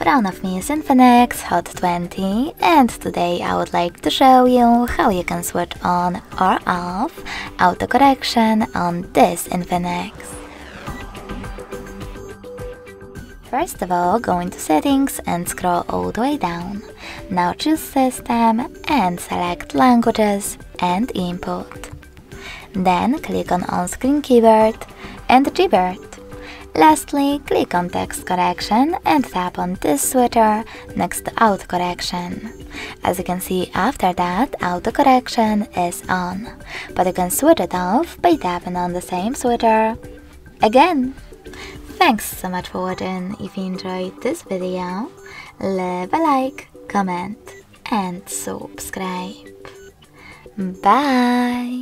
Frown of me is Infinix Hot 20 and today I would like to show you how you can switch on or off autocorrection on this Infinix. First of all, go into settings and scroll all the way down. Now choose system and select languages and input. Then click on on-screen keyboard and Gboard. Lastly, click on text correction and tap on this switcher next to auto correction. As you can see after that, auto correction is on, but you can switch it off by tapping on the same switcher again. Thanks so much for watching. If you enjoyed this video, leave a like, comment and subscribe. Bye!